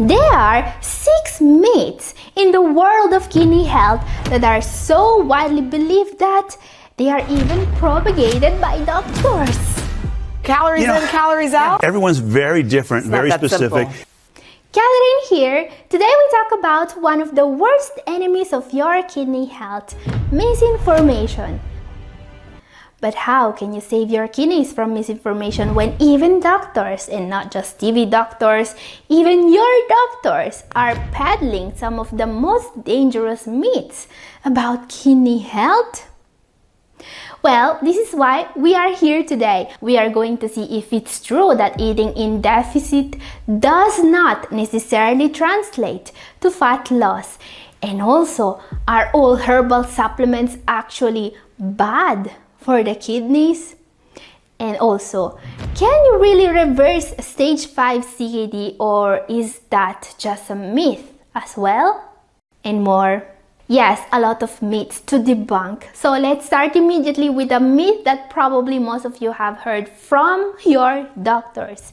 There are six myths in the world of kidney health that are so widely believed that they are even propagated by doctors. Calories You know, in, calories out? Everyone's very different, not very specific. simple. Katherine here. Today we talk about one of the worst enemies of your kidney health misinformation. But how can you save your kidneys from misinformation when even doctors, and not just TV doctors, even your doctors, are peddling some of the most dangerous myths about kidney health? Well, this is why we are here today. We are going to see if it's true that eating in deficit does not necessarily translate to fat loss. And also, are all herbal supplements actually bad for the kidneys? And also, can you really reverse stage 5 CKD or is that just a myth as well? And more. Yes, a lot of myths to debunk. So let's start immediately with a myth that probably most of you have heard from your doctors.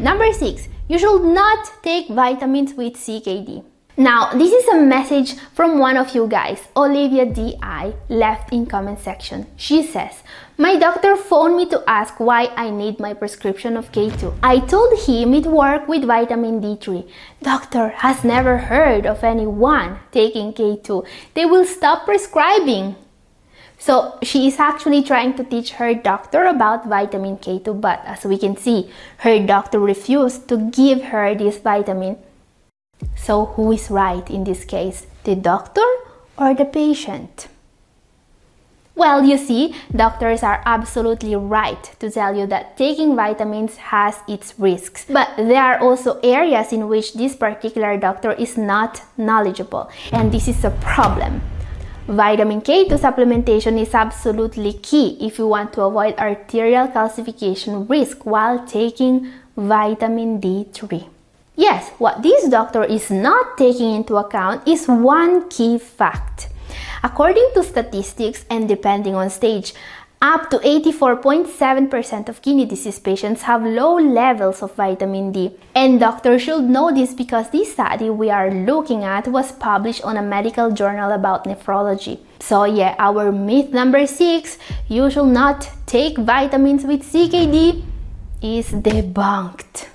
Number 6. You should not take vitamins with CKD. Now, this is a message from one of you guys, Olivia DI, left in comment section. She says, My doctor phoned me to ask why I need my prescription of K2. I told him it worked with vitamin D3. Doctor has never heard of anyone taking K2. They will stop prescribing. So she is actually trying to teach her doctor about vitamin K2, but as we can see, her doctor refused to give her this vitamin. So, who is right in this case, the doctor or the patient? Well, you see, doctors are absolutely right to tell you that taking vitamins has its risks. But there are also areas in which this particular doctor is not knowledgeable, and this is a problem. Vitamin K2 supplementation is absolutely key if you want to avoid arterial calcification risk while taking vitamin D3. Yes, what this doctor is not taking into account is one key fact. According to statistics and depending on stage, up to 84.7% of kidney disease patients have low levels of vitamin D. And doctors should know this because this study we are looking at was published on a medical journal about nephrology. So yeah, our myth number 6, you should not take vitamins with CKD, is debunked.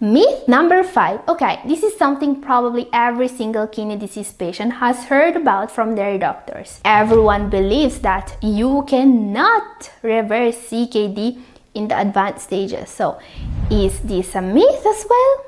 Myth number five. Okay, this is something probably every single kidney disease patient has heard about from their doctors. Everyone believes that you cannot reverse CKD in the advanced stages. So, is this a myth as well?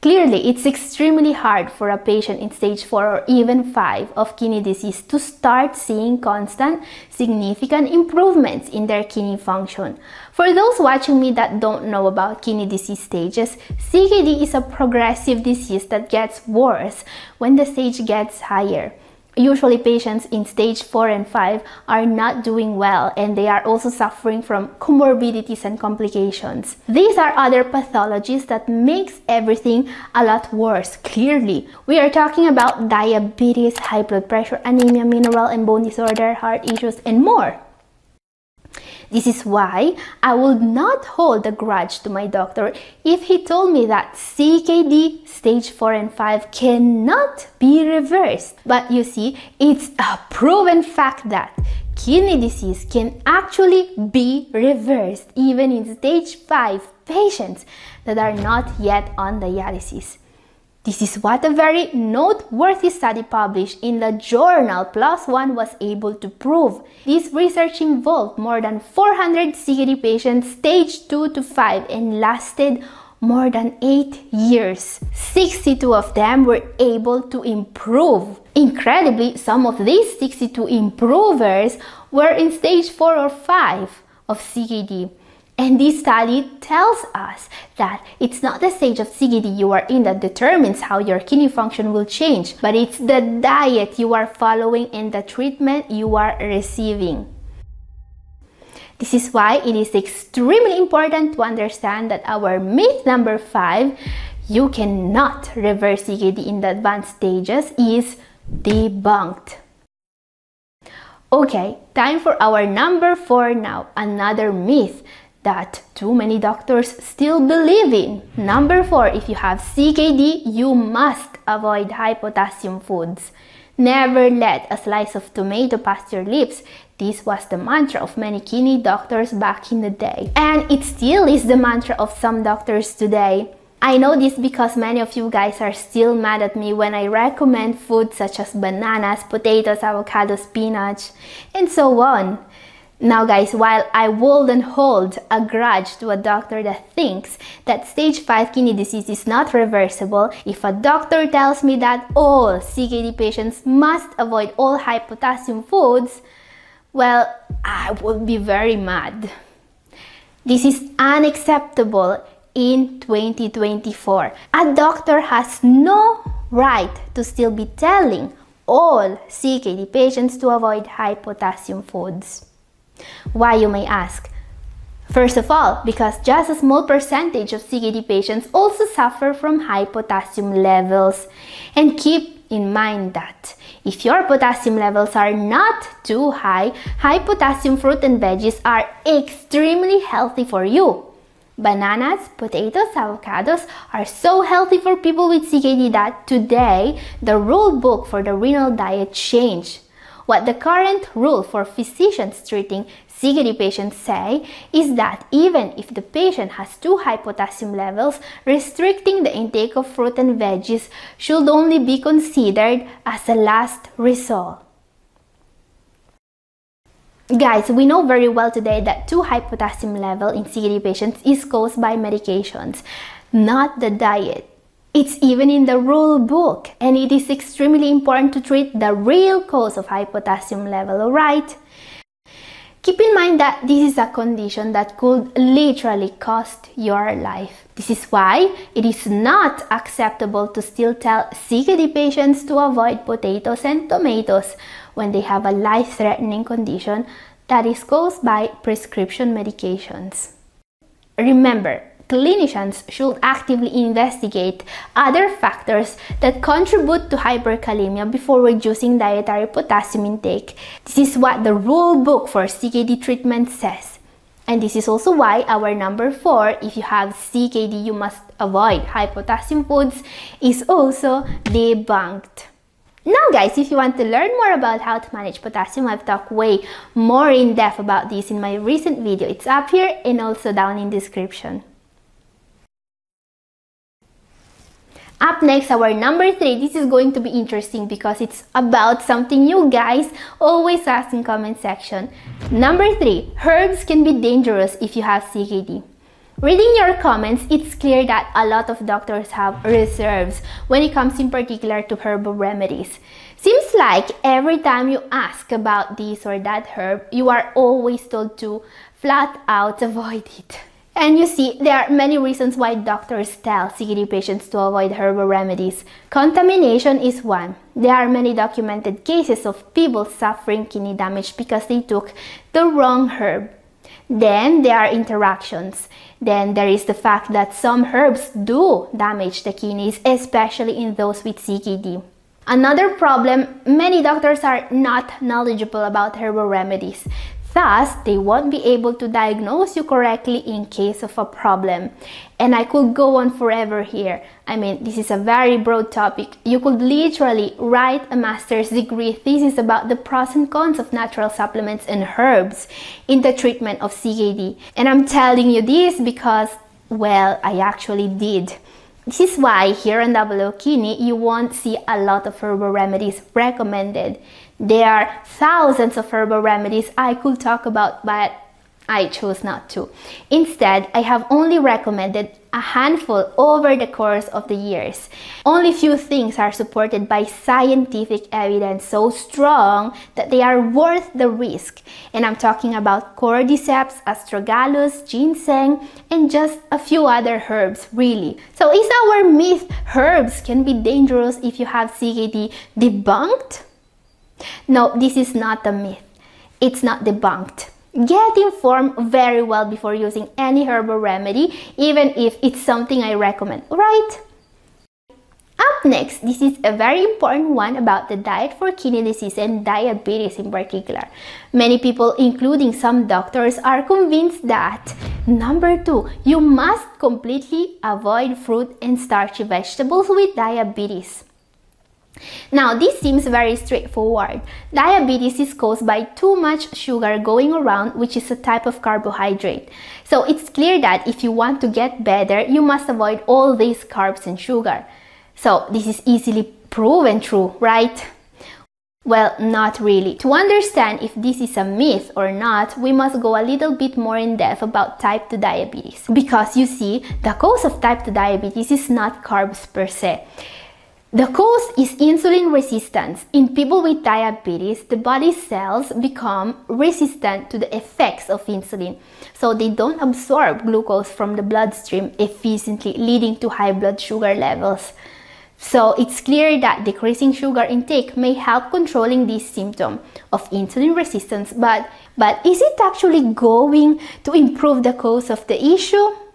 Clearly, it's extremely hard for a patient in stage 4 or even 5 of kidney disease to start seeing constant, significant improvements in their kidney function. For those watching me that don't know about kidney disease stages, CKD is a progressive disease that gets worse when the stage gets higher. Usually patients in stage 4 and 5 are not doing well and they are also suffering from comorbidities and complications. These are other pathologies that makes everything a lot worse. Clearly, we are talking about diabetes, high blood pressure, anemia, mineral and bone disorder, heart issues and more. This is why I would not hold a grudge to my doctor if he told me that CKD stage 4 and 5 cannot be reversed. But you see, it's a proven fact that kidney disease can actually be reversed even in stage 5 patients that are not yet on dialysis. This is what a very noteworthy study published in the journal PLOS ONE was able to prove. This research involved more than 400 CKD patients stage 2 to 5 and lasted more than 8 years. 62 of them were able to improve. Incredibly, some of these 62 improvers were in stage 4 or 5 of CKD. And this study tells us that it's not the stage of CKD you are in that determines how your kidney function will change, but it's the diet you are following and the treatment you are receiving. This is why it is extremely important to understand that our myth number five, you cannot reverse CKD in the advanced stages, is debunked. Okay, time for our number four now, another myth that too many doctors still believe in. Number four, if you have CKD, you must avoid high potassium foods. Never let a slice of tomato pass your lips. This was the mantra of many kidney doctors back in the day. And it still is the mantra of some doctors today. I know this because many of you guys are still mad at me when I recommend foods such as bananas, potatoes, avocado, spinach, and so on. Now guys, while I wouldn't hold a grudge to a doctor that thinks that stage 5 kidney disease is not reversible, if a doctor tells me that all CKD patients must avoid all high potassium foods, well, I would be very mad. This is unacceptable in 2024. A doctor has no right to still be telling all CKD patients to avoid high potassium foods. Why, you may ask? First of all, because just a small percentage of CKD patients also suffer from high potassium levels. And keep in mind that if your potassium levels are not too high, high potassium fruit and veggies are extremely healthy for you. Bananas, potatoes, avocados are so healthy for people with CKD that today the rule book for the renal diet changed. What the current rule for physicians treating CKD patients say is that even if the patient has too high potassium levels, restricting the intake of fruit and veggies should only be considered as a last resort. Guys, we know very well today that too high potassium level in CKD patients is caused by medications, not the diet. It's even in the rule book, and it is extremely important to treat the real cause of high potassium level, alright? Keep in mind that this is a condition that could literally cost your life. This is why it is not acceptable to still tell CKD patients to avoid potatoes and tomatoes when they have a life-threatening condition that is caused by prescription medications. Remember, clinicians should actively investigate other factors that contribute to hyperkalemia before reducing dietary potassium intake. This is what the rule book for CKD treatment says. And this is also why our number 4, if you have CKD, you must avoid high potassium foods, is also debunked. Now guys, if you want to learn more about how to manage potassium, I've talked way more in depth about this in my recent video. It's up here and also down in description. Up next, our number three. This is going to be interesting because it's about something you guys always ask in comment section. Number three, herbs can be dangerous if you have CKD. Reading your comments, it's clear that a lot of doctors have reserves when it comes in particular to herbal remedies. Seems like every time you ask about this or that herb, you are always told to flat out avoid it. And you see, there are many reasons why doctors tell CKD patients to avoid herbal remedies. Contamination is one. There are many documented cases of people suffering kidney damage because they took the wrong herb. Then there are interactions. Then there is the fact that some herbs do damage the kidneys, especially in those with CKD. Another problem, many doctors are not knowledgeable about herbal remedies. Thus, they won't be able to diagnose you correctly in case of a problem. And I could go on forever here. I mean, this is a very broad topic. You could literally write a master's degree thesis about the pros and cons of natural supplements and herbs in the treatment of CKD. And I'm telling you this because, well, I actually did. This is why here on Double Kidney, you won't see a lot of herbal remedies recommended. There are thousands of herbal remedies I could talk about, but I chose not to. Instead, I have only recommended a handful over the course of the years. Only few things are supported by scientific evidence so strong that they are worth the risk. And I'm talking about cordyceps, astragalus, ginseng, and just a few other herbs, really. So is our myth herbs can be dangerous if you have CKD debunked? No, this is not a myth. It's not debunked. Get informed very well before using any herbal remedy, even if it's something I recommend, right? Up next, this is a very important one about the diet for kidney disease and diabetes in particular. Many people, including some doctors, are convinced that number two, you must completely avoid fruit and starchy vegetables with diabetes. Now, this seems very straightforward. Diabetes is caused by too much sugar going around, which is a type of carbohydrate. So, it's clear that if you want to get better, you must avoid all these carbs and sugar. So, this is easily proven true, right? Well, not really. To understand if this is a myth or not, we must go a little bit more in depth about type 2 diabetes. Because you see, the cause of type 2 diabetes is not carbs per se. The cause is insulin resistance. In people with diabetes, the body cells become resistant to the effects of insulin, so they don't absorb glucose from the bloodstream efficiently, leading to high blood sugar levels. So it's clear that decreasing sugar intake may help controlling this symptom of insulin resistance, but, but is it actually going to improve the cause of the issue?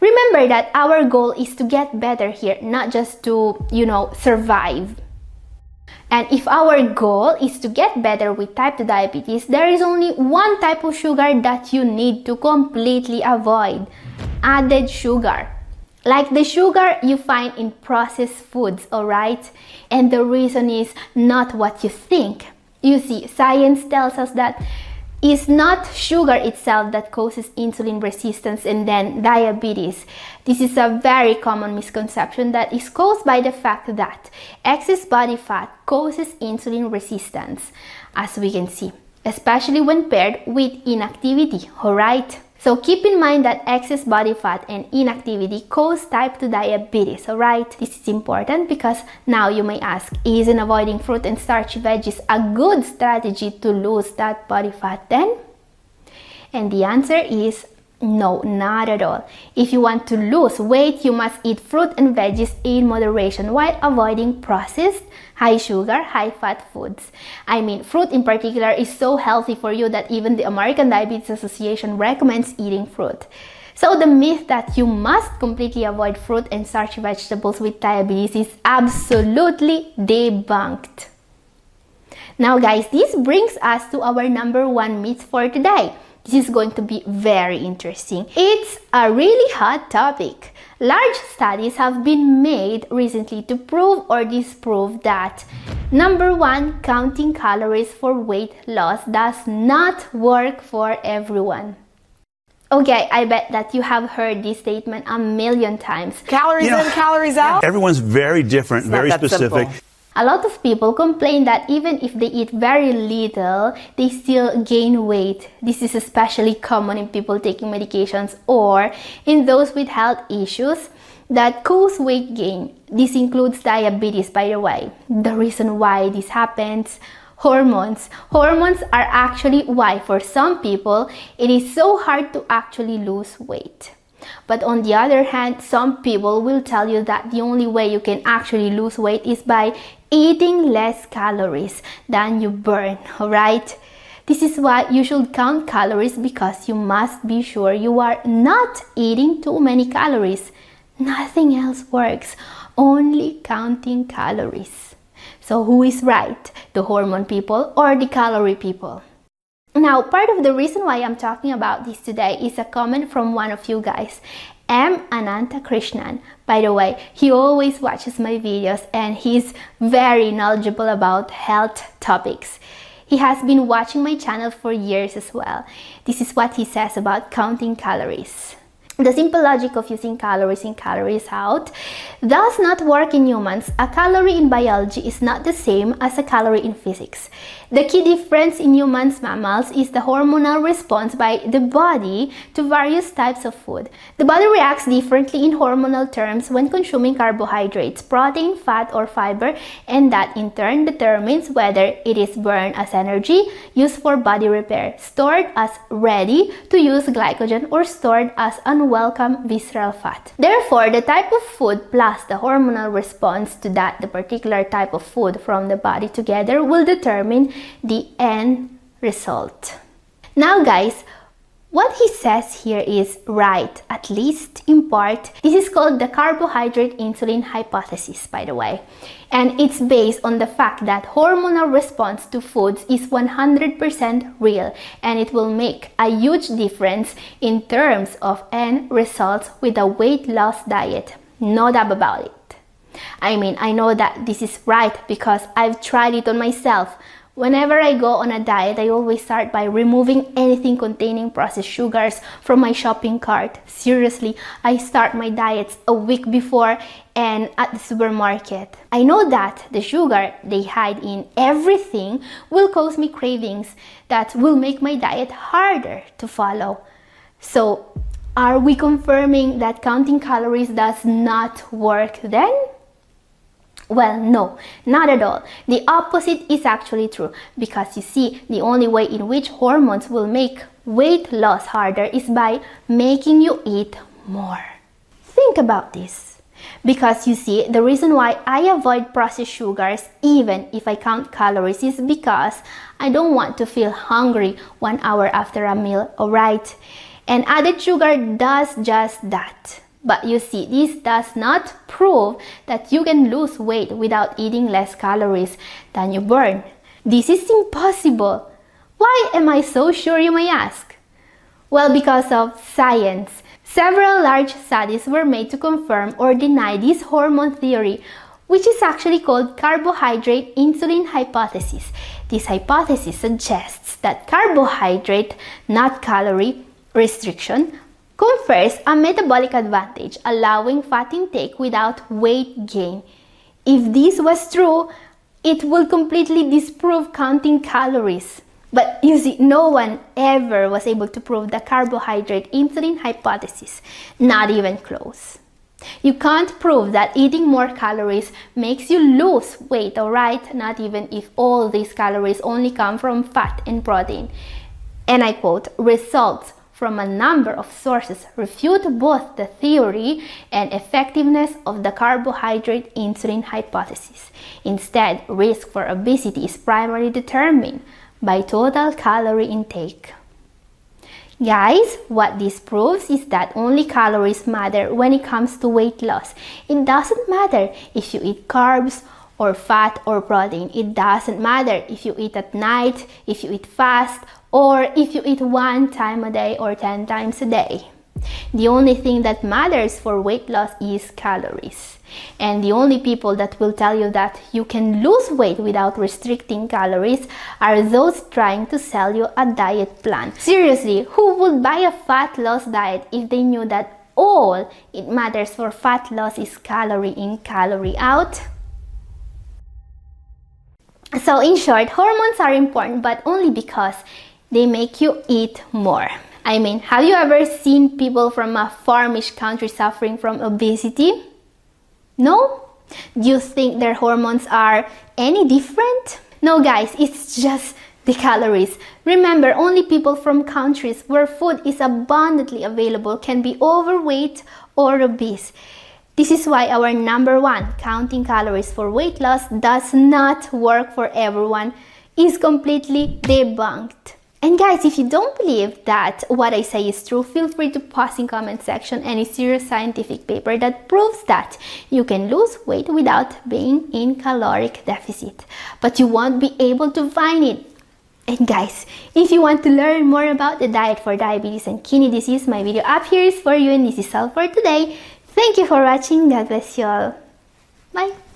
Remember that our goal is to get better here, not just to, you know, survive. And if our goal is to get better with type 2 diabetes, there is only one type of sugar that you need to completely avoid added sugar. Like the sugar you find in processed foods, alright? And the reason is not what you think. You see, science tells us that it's not sugar itself that causes insulin resistance and then diabetes. This is a very common misconception that is caused by the fact that excess body fat causes insulin resistance, as we can see, especially when paired with inactivity, alright? So keep in mind that excess body fat and inactivity cause type 2 diabetes, alright? This is important because now you may ask, isn't avoiding fruit and starchy veggies a good strategy to lose that body fat then? And the answer is no, not at all. If you want to lose weight, you must eat fruit and veggies in moderation while avoiding processed, high sugar, high fat foods. I mean, fruit in particular is so healthy for you that even the American Diabetes Association recommends eating fruit. So the myth that you must completely avoid fruit and starchy vegetables with diabetes is absolutely debunked. Now guys, this brings us to our number one myth for today. This is going to be very interesting. It's a really hot topic. Large studies have been made recently to prove or disprove that number one, counting calories for weight loss does not work for everyone. Okay, I bet that you have heard this statement a million times. Calories you know, in, calories out? Everyone's very different, very specific. Simple. A lot of people complain that even if they eat very little, they still gain weight. This is especially common in people taking medications or in those with health issues that cause weight gain. This includes diabetes, by the way. The reason why this happens hormones. Hormones are actually why, for some people, it is so hard to actually lose weight. But on the other hand, some people will tell you that the only way you can actually lose weight is by eating less calories than you burn, alright? This is why you should count calories because you must be sure you are not eating too many calories. Nothing else works, only counting calories. So, who is right, the hormone people or the calorie people? Now, part of the reason why I'm talking about this today is a comment from one of you guys, M. Ananta Krishnan. By the way, he always watches my videos and he's very knowledgeable about health topics. He has been watching my channel for years as well. This is what he says about counting calories. The simple logic of using calories in calories out does not work in humans. A calorie in biology is not the same as a calorie in physics. The key difference in humans mammals is the hormonal response by the body to various types of food. The body reacts differently in hormonal terms when consuming carbohydrates, protein, fat, or fiber, and that in turn determines whether it is burned as energy, used for body repair, stored as ready to use glycogen, or stored as unwelcome visceral fat. Therefore, the type of food plus the hormonal response to that the particular type of food from the body together will determine the end result. Now guys, What he says here is right, at least in part. This is called the carbohydrate insulin hypothesis, by the way. And it's based on the fact that hormonal response to foods is 100% real and it will make a huge difference in terms of end results with a weight loss diet. No doubt about it. I mean, I know that this is right because I've tried it on myself. Whenever I go on a diet, I always start by removing anything containing processed sugars from my shopping cart. Seriously, I start my diets a week before and at the supermarket. I know that the sugar they hide in everything will cause me cravings that will make my diet harder to follow. So, are we confirming that counting calories does not work then? Well, no, not at all. The opposite is actually true because you see, the only way in which hormones will make weight loss harder is by making you eat more. Think about this. Because you see, the reason why I avoid processed sugars even if I count calories is because I don't want to feel hungry one hour after a meal, alright? And added sugar does just that. But you see, this does not prove that you can lose weight without eating less calories than you burn. This is impossible. Why am I so sure, you may ask? Well, because of science. Several large studies were made to confirm or deny this hormone theory, which is actually called carbohydrate insulin hypothesis. This hypothesis suggests that carbohydrate, not calorie, restriction confers a metabolic advantage, allowing fat intake without weight gain. If this was true, it would completely disprove counting calories. But you see, no one ever was able to prove the carbohydrate insulin hypothesis, not even close. You can't prove that eating more calories makes you lose weight, alright? Not even if all these calories only come from fat and protein. And I quote, results from a number of sources refute both the theory and effectiveness of the carbohydrate insulin hypothesis. Instead, risk for obesity is primarily determined by total calorie intake. Guys, what this proves is that only calories matter when it comes to weight loss. It doesn't matter if you eat carbs or fat or protein. It doesn't matter if you eat at night, if you eat fast, or if you eat one time a day or 10 times a day. The only thing that matters for weight loss is calories. And the only people that will tell you that you can lose weight without restricting calories are those trying to sell you a diet plan. Seriously, who would buy a fat loss diet if they knew that all it matters for fat loss is calorie in, calorie out? So, in short, hormones are important, but only because they make you eat more. I mean, have you ever seen people from a farmish country suffering from obesity? No? Do you think their hormones are any different? No, guys, it's just the calories. Remember, only people from countries where food is abundantly available can be overweight or obese. This is why our number one, counting calories for weight loss, does not work for everyone, is completely debunked. And guys, if you don't believe that what I say is true, feel free to post in comment section any serious scientific paper that proves that you can lose weight without being in caloric deficit. But you won't be able to find it. And guys, if you want to learn more about the diet for diabetes and kidney disease, my video up here is for you and this is all for today. Thank you for watching. God bless you all. Bye.